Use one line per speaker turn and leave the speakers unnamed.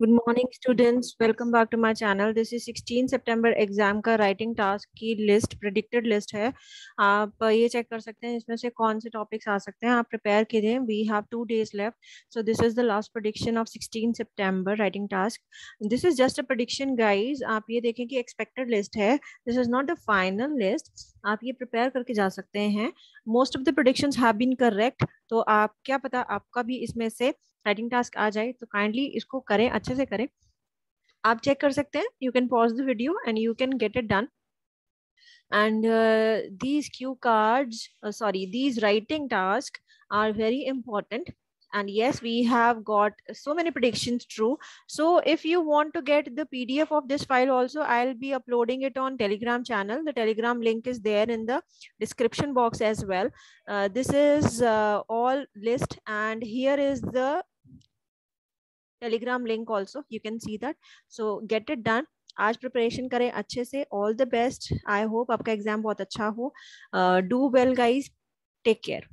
Good morning students welcome back to my channel this is 16 September exam का writing task की list predicted list है। आप ये check कर सकते हैं, इसमें से कौन से टॉपिक्स आ सकते हैं। आप प्रिपेयर कीजिए। We have two days left so this is the last prediction of 16 September writing task this is just a prediction guys आप ये देखें कि एक्सपेक्टेड लिस्ट है। This is not the final list आप ये प्रिपेयर करके जा सकते हैं। Most of the prediction have been correct तो आप क्या पता आपका भी इसमें से राइटिंग टास्क आ जाए तो काइंडली इसको करें अच्छे से करें। आप चेक कर सकते हैं। You can pause the video and you can get it done and uh, these cue cards uh, sorry these writing tasks are very important. and yes we have got so many predictions true so if you want to get the pdf of this file also i'll be uploading it on telegram channel the telegram link is there in the description box as well uh, this is uh, all list and here is the telegram link also you can see that so get it done आज preparation करें अच्छे से all the best I hope आपका exam बहुत अच्छा हो do well guys take care